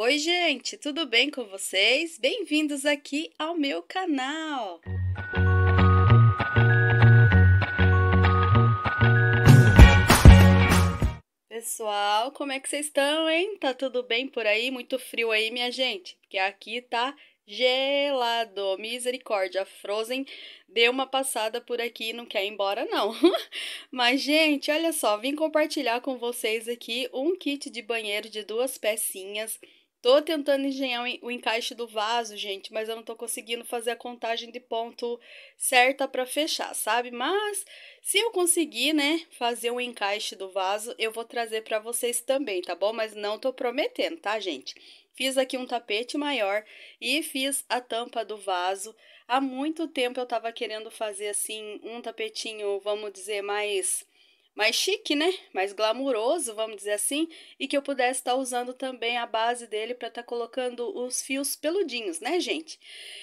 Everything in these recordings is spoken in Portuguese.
Oi, gente, tudo bem com vocês? Bem-vindos aqui ao meu canal. Pessoal, como é que vocês estão, hein? Tá tudo bem por aí? Muito frio aí, minha gente? Porque aqui tá gelado. Misericórdia, Frozen deu uma passada por aqui e não quer ir embora, não. Mas, gente, olha só, vim compartilhar com vocês aqui um kit de banheiro de duas pecinhas. Tô tentando engenhar o encaixe do vaso, gente, mas eu não tô conseguindo fazer a contagem de ponto certa para fechar, sabe? Mas se eu conseguir, né, fazer um encaixe do vaso, eu vou trazer para vocês também, tá bom? Mas não tô prometendo, tá, gente? Fiz aqui um tapete maior e fiz a tampa do vaso. Há muito tempo eu tava querendo fazer assim um tapetinho, vamos dizer, mais mais chique, né? Mais glamuroso, vamos dizer assim, e que eu pudesse estar tá usando também a base dele para estar tá colocando os fios peludinhos, né, gente?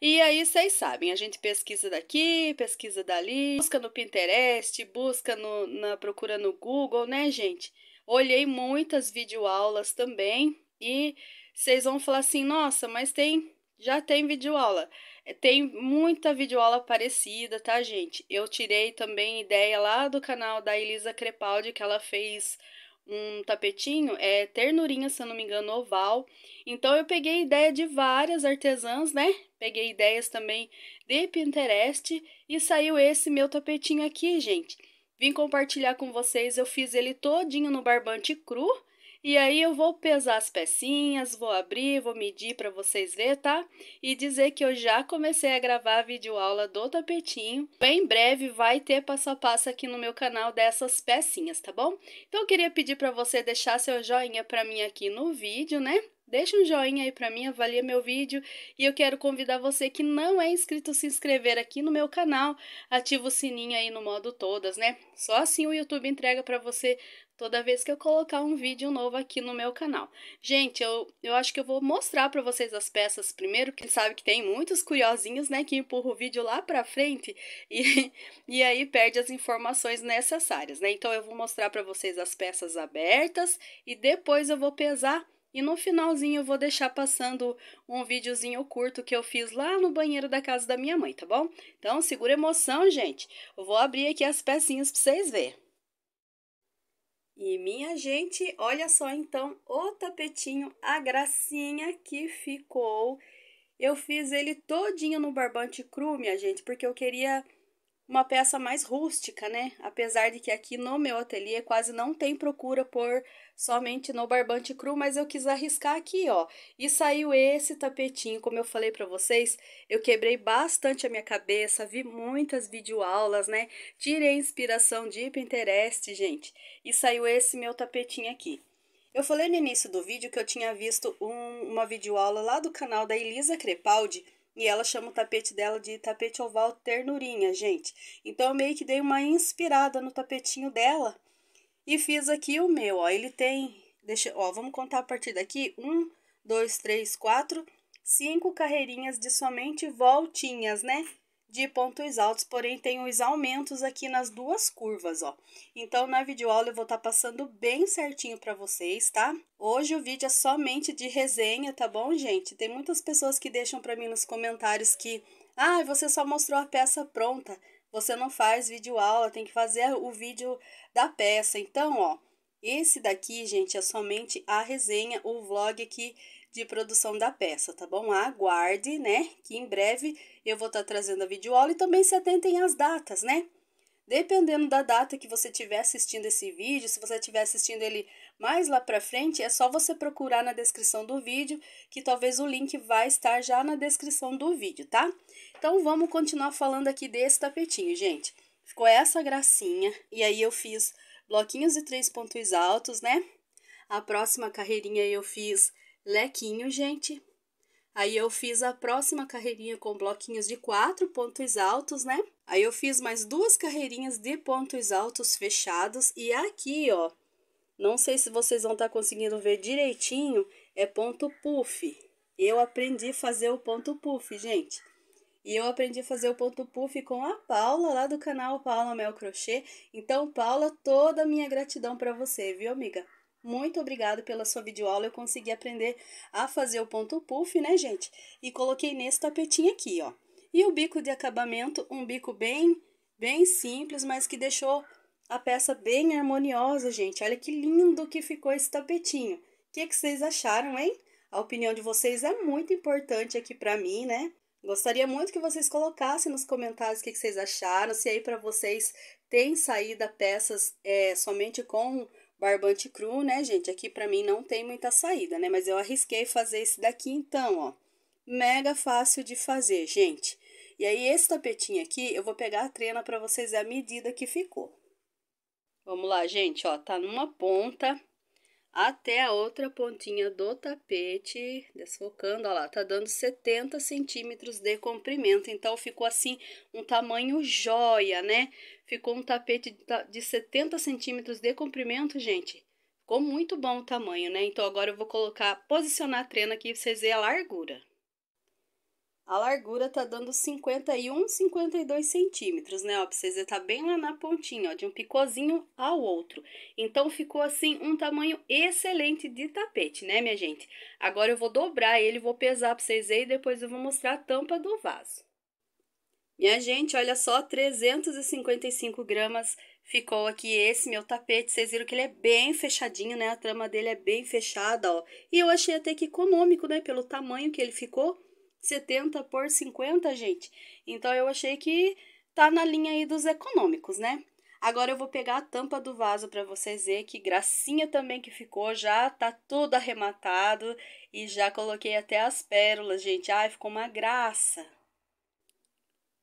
E aí vocês sabem, a gente pesquisa daqui, pesquisa dali, busca no Pinterest, busca no, na procura no Google, né, gente? Olhei muitas videoaulas também e vocês vão falar assim, nossa, mas tem, já tem videoaula. É, tem muita videoaula parecida, tá, gente? Eu tirei também ideia lá do canal da Elisa Crepaldi, que ela fez um tapetinho, é ternurinha, se eu não me engano, oval. Então eu peguei ideia de várias artesãs, né? Peguei ideias também de Pinterest e saiu esse meu tapetinho aqui, gente. Vim compartilhar com vocês, eu fiz ele todinho no barbante cru, e aí eu vou pesar as pecinhas, vou abrir, vou medir para vocês ver, tá? E dizer que eu já comecei a gravar a videoaula do tapetinho. Bem breve vai ter passo a passo aqui no meu canal dessas pecinhas, tá bom? Então eu queria pedir para você deixar seu joinha para mim aqui no vídeo, né? Deixa um joinha aí pra mim, avalia meu vídeo e eu quero convidar você que não é inscrito a se inscrever aqui no meu canal, ativa o sininho aí no modo todas, né? Só assim o YouTube entrega para você toda vez que eu colocar um vídeo novo aqui no meu canal. Gente, eu, eu acho que eu vou mostrar para vocês as peças primeiro, porque sabe que tem muitos curiosinhos, né, que empurram o vídeo lá para frente e, e aí perde as informações necessárias, né? Então eu vou mostrar para vocês as peças abertas e depois eu vou pesar e no finalzinho eu vou deixar passando um videozinho curto que eu fiz lá no banheiro da casa da minha mãe, tá bom? Então segura emoção, gente. Eu vou abrir aqui as pecinhas para vocês verem. E minha gente, olha só então o tapetinho, a gracinha que ficou. Eu fiz ele todinho no barbante cru, minha gente, porque eu queria uma peça mais rústica, né? Apesar de que aqui no meu ateliê quase não tem procura por somente no barbante cru, mas eu quis arriscar aqui, ó. E saiu esse tapetinho, como eu falei para vocês, eu quebrei bastante a minha cabeça, vi muitas videoaulas, né? Tirei inspiração de Pinterest, gente, e saiu esse meu tapetinho aqui. Eu falei no início do vídeo que eu tinha visto um, uma videoaula lá do canal da Elisa Crepaldi, e ela chama o tapete dela de tapete oval ternurinha, gente. Então, eu meio que dei uma inspirada no tapetinho dela e fiz aqui o meu, ó. Ele tem, deixa, ó, vamos contar a partir daqui. Um, dois, três, quatro, cinco carreirinhas de somente voltinhas, né? De pontos altos, porém tem os aumentos aqui nas duas curvas, ó. Então, na videoaula eu vou estar tá passando bem certinho para vocês, tá? Hoje o vídeo é somente de resenha, tá bom, gente? Tem muitas pessoas que deixam para mim nos comentários que, ah, você só mostrou a peça pronta, você não faz videoaula, tem que fazer o vídeo da peça. Então, ó, esse daqui, gente, é somente a resenha, o vlog aqui de produção da peça, tá bom? Aguarde, né? Que em breve eu vou estar tá trazendo a videoaula e também se atentem às datas, né? Dependendo da data que você estiver assistindo esse vídeo, se você estiver assistindo ele mais lá pra frente, é só você procurar na descrição do vídeo, que talvez o link vai estar já na descrição do vídeo, tá? Então, vamos continuar falando aqui desse tapetinho, gente. Ficou essa gracinha, e aí eu fiz bloquinhos de três pontos altos, né? A próxima carreirinha eu fiz lequinho, gente. Aí eu fiz a próxima carreirinha com bloquinhos de quatro pontos altos, né? Aí eu fiz mais duas carreirinhas de pontos altos fechados e aqui, ó, não sei se vocês vão estar tá conseguindo ver direitinho, é ponto puff. Eu aprendi a fazer o ponto puff, gente. E eu aprendi a fazer o ponto puff com a Paula, lá do canal Paula Mel Crochê. Então, Paula, toda a minha gratidão para você, viu, amiga? Muito obrigada pela sua videoaula. Eu consegui aprender a fazer o ponto puff, né, gente? E coloquei nesse tapetinho aqui, ó. E o bico de acabamento, um bico bem, bem simples, mas que deixou a peça bem harmoniosa, gente. Olha que lindo que ficou esse tapetinho. O que, que vocês acharam, hein? A opinião de vocês é muito importante aqui pra mim, né? Gostaria muito que vocês colocassem nos comentários o que, que vocês acharam, se aí para vocês tem saída peças é, somente com barbante cru, né, gente? Aqui para mim não tem muita saída, né? Mas eu arrisquei fazer esse daqui então, ó. Mega fácil de fazer, gente. E aí, esse tapetinho aqui, eu vou pegar a trena para vocês verem a medida que ficou. Vamos lá, gente, ó, tá numa ponta até a outra pontinha do tapete, desfocando, ó lá, tá dando 70 centímetros de comprimento, então ficou assim um tamanho joia, né? Ficou um tapete de 70 centímetros de comprimento, gente. Ficou muito bom o tamanho, né? Então agora eu vou colocar, posicionar a trena aqui pra vocês verem a largura. A largura tá dando 51, 52 centímetros, né? Ó, pra vocês verem, tá bem lá na pontinha, ó, de um picôzinho ao outro. Então, ficou assim um tamanho excelente de tapete, né, minha gente? Agora, eu vou dobrar ele, vou pesar pra vocês verem e depois eu vou mostrar a tampa do vaso. Minha gente, olha só, 355 gramas ficou aqui esse meu tapete. Vocês viram que ele é bem fechadinho, né? A trama dele é bem fechada, ó. E eu achei até que econômico, né? Pelo tamanho que ele ficou. 70 por 50, gente. Então, eu achei que tá na linha aí dos econômicos, né? Agora eu vou pegar a tampa do vaso para vocês verem que gracinha também que ficou, já tá tudo arrematado e já coloquei até as pérolas, gente. Ai, ficou uma graça.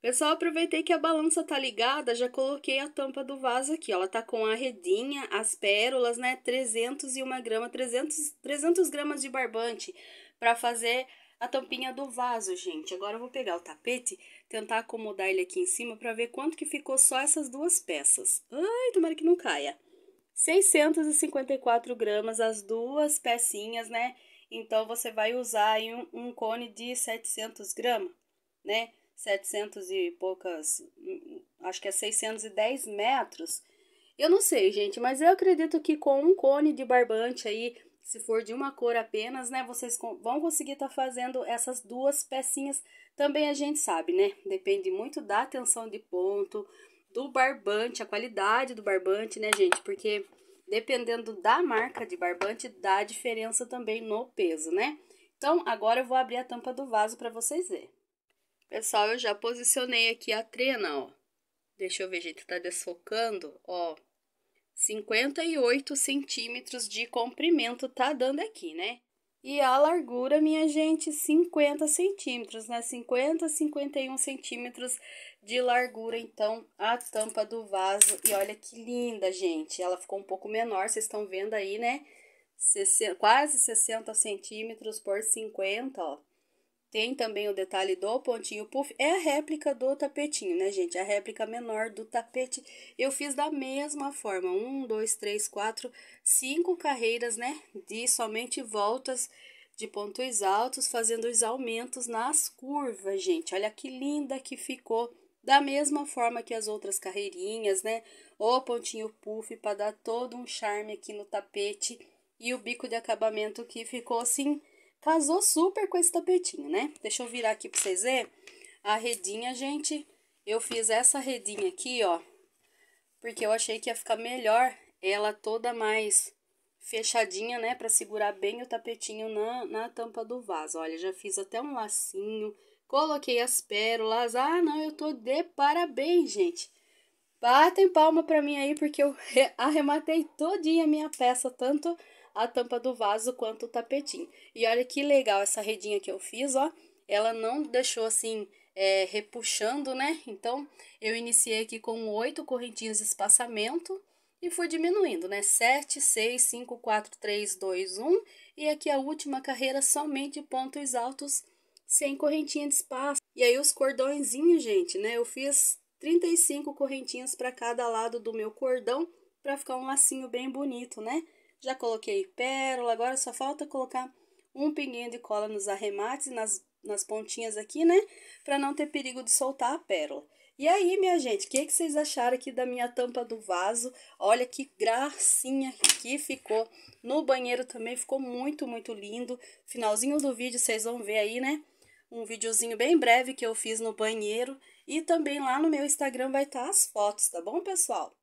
Pessoal, aproveitei que a balança tá ligada, já coloquei a tampa do vaso aqui, ela tá com a redinha, as pérolas, né, 301 grama, 300, 300 gramas de barbante para fazer a tampinha do vaso, gente. Agora eu vou pegar o tapete, tentar acomodar ele aqui em cima para ver quanto que ficou só essas duas peças. Ai, tomara que não caia. 654 gramas as duas pecinhas, né? Então, você vai usar aí um, um cone de 700 gramas, né? 700 e poucas, acho que é 610 metros. Eu não sei, gente, mas eu acredito que com um cone de barbante aí se for de uma cor apenas, né, vocês vão conseguir estar tá fazendo essas duas pecinhas. Também a gente sabe, né, depende muito da tensão de ponto, do barbante, a qualidade do barbante, né, gente, porque dependendo da marca de barbante, dá diferença também no peso, né. Então, agora eu vou abrir a tampa do vaso para vocês verem. Pessoal, eu já posicionei aqui a trena, ó. Deixa eu ver, gente, tá desfocando, ó. 58 centímetros de comprimento tá dando aqui, né? E a largura, minha gente, 50 centímetros, né? 50, 51 centímetros de largura, então, a tampa do vaso. E olha que linda, gente. Ela ficou um pouco menor, vocês estão vendo aí, né? 60, quase 60 centímetros por 50, ó. Tem também o detalhe do pontinho puff. É a réplica do tapetinho, né, gente? A réplica menor do tapete. Eu fiz da mesma forma. Um, dois, três, quatro, cinco carreiras, né? De somente voltas de pontos altos, fazendo os aumentos nas curvas, gente. Olha que linda que ficou. Da mesma forma que as outras carreirinhas, né? O pontinho puff para dar todo um charme aqui no tapete. E o bico de acabamento que ficou assim Casou super com esse tapetinho, né? Deixa eu virar aqui pra vocês verem. A redinha, gente, eu fiz essa redinha aqui, ó. Porque eu achei que ia ficar melhor ela toda mais fechadinha, né? Pra segurar bem o tapetinho na, na tampa do vaso. Olha, já fiz até um lacinho. Coloquei as pérolas. Ah, não, eu tô de parabéns, gente. Batem palma pra mim aí, porque eu arrematei todinha a minha peça, tanto a tampa do vaso quanto o tapetinho. E olha que legal essa redinha que eu fiz, ó. Ela não deixou assim é, repuxando, né? Então, eu iniciei aqui com oito correntinhas de espaçamento e fui diminuindo, né? 7, 6, 5, 4, 3, 2, 1. E aqui a última carreira somente pontos altos sem correntinha de espaço. E aí os cordõezinhos, gente, né? Eu fiz 35 correntinhas para cada lado do meu cordão para ficar um lacinho bem bonito, né? Já coloquei pérola, agora só falta colocar um pinguinho de cola nos arremates, nas, nas pontinhas aqui, né? Pra não ter perigo de soltar a pérola. E aí, minha gente, o que, que vocês acharam aqui da minha tampa do vaso? Olha que gracinha que ficou. No banheiro também ficou muito, muito lindo. Finalzinho do vídeo vocês vão ver aí, né? Um videozinho bem breve que eu fiz no banheiro. E também lá no meu Instagram vai estar tá as fotos, tá bom, pessoal?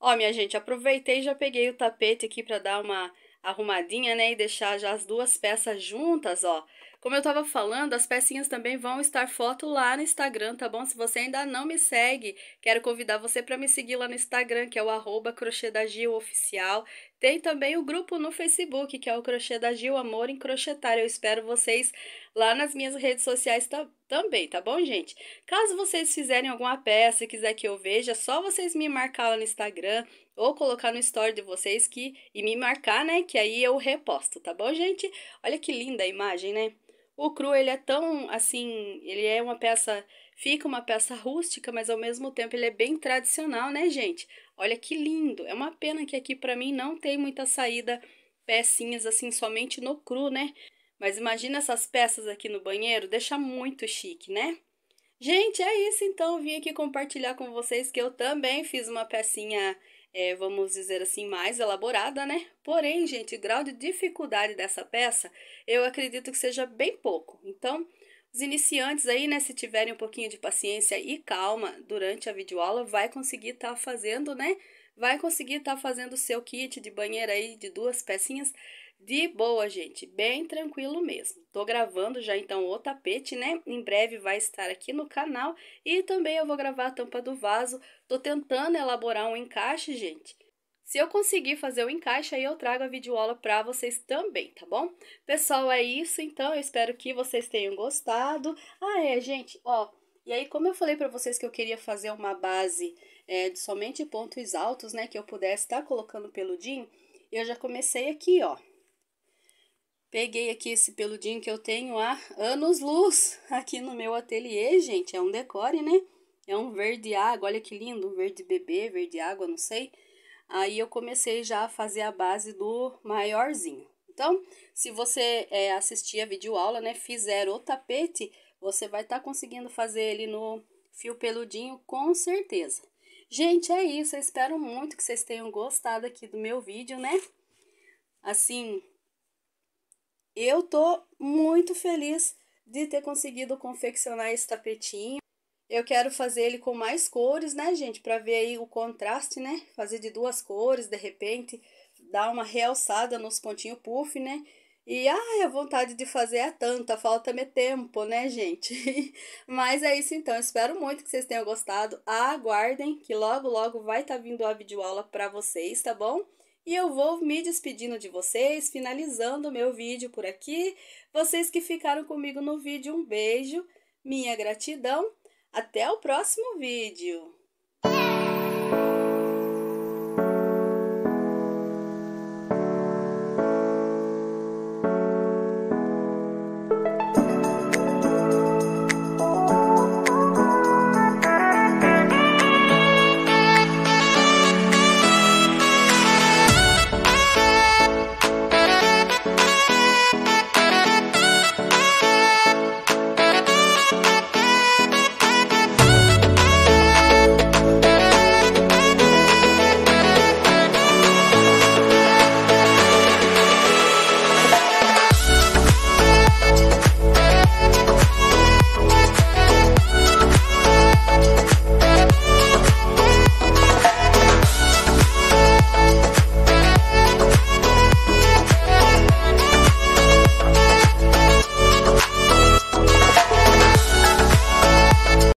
Ó, minha gente, aproveitei e já peguei o tapete aqui para dar uma arrumadinha, né? E deixar já as duas peças juntas, ó. Como eu tava falando, as pecinhas também vão estar foto lá no Instagram, tá bom? Se você ainda não me segue, quero convidar você para me seguir lá no Instagram, que é o arroba crochê da Gil oficial. Tem também o grupo no Facebook, que é o Crochê da Gil Amor em Crochetar. Eu espero vocês lá nas minhas redes sociais também, tá bom, gente? Caso vocês fizerem alguma peça e quiser que eu veja, é só vocês me marcar lá no Instagram ou colocar no story de vocês que e me marcar, né? Que aí eu reposto, tá bom, gente? Olha que linda a imagem, né? O cru, ele é tão, assim, ele é uma peça, fica uma peça rústica, mas ao mesmo tempo ele é bem tradicional, né, gente? Olha que lindo. É uma pena que aqui para mim não tem muita saída pecinhas assim somente no cru, né? Mas imagina essas peças aqui no banheiro, deixa muito chique, né? Gente, é isso então. Eu vim aqui compartilhar com vocês que eu também fiz uma pecinha é, vamos dizer assim, mais elaborada, né? Porém, gente, o grau de dificuldade dessa peça, eu acredito que seja bem pouco. Então, os iniciantes aí, né, se tiverem um pouquinho de paciência e calma durante a videoaula, vai conseguir estar tá fazendo, né? Vai conseguir estar tá fazendo o seu kit de banheiro aí de duas pecinhas de boa, gente, bem tranquilo mesmo. Tô gravando já então o tapete, né? Em breve vai estar aqui no canal e também eu vou gravar a tampa do vaso. Tô tentando elaborar um encaixe, gente. Se eu conseguir fazer o encaixe, aí eu trago a videoaula para vocês também, tá bom? Pessoal, é isso, então eu espero que vocês tenham gostado. Ah, é, gente, ó, e aí como eu falei para vocês que eu queria fazer uma base é, de somente pontos altos, né, que eu pudesse estar tá colocando peludinho, eu já comecei aqui, ó, Peguei aqui esse peludinho que eu tenho há anos-luz aqui no meu ateliê, gente. É um decore, né? É um verde água, olha que lindo, verde bebê, verde água, não sei. Aí eu comecei já a fazer a base do maiorzinho. Então, se você é, assistir a videoaula, né, fizer o tapete, você vai estar tá conseguindo fazer ele no fio peludinho com certeza. Gente, é isso. Eu espero muito que vocês tenham gostado aqui do meu vídeo, né? Assim, eu tô muito feliz de ter conseguido confeccionar esse tapetinho. Eu quero fazer ele com mais cores, né, gente? Pra ver aí o contraste, né? Fazer de duas cores, de repente, dar uma realçada nos pontinhos puff, né? E ai, a vontade de fazer é tanta, falta-me tempo, né, gente? Mas é isso então, espero muito que vocês tenham gostado. Aguardem que logo, logo vai estar tá vindo a videoaula para vocês, tá bom? E eu vou me despedindo de vocês, finalizando o meu vídeo por aqui. Vocês que ficaram comigo no vídeo, um beijo, minha gratidão. Até o próximo vídeo!